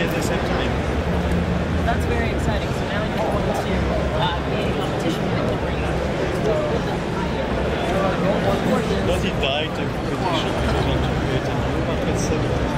it this That's very exciting. So now you want to uh, be in competition with the he competition because he to create a new market segment.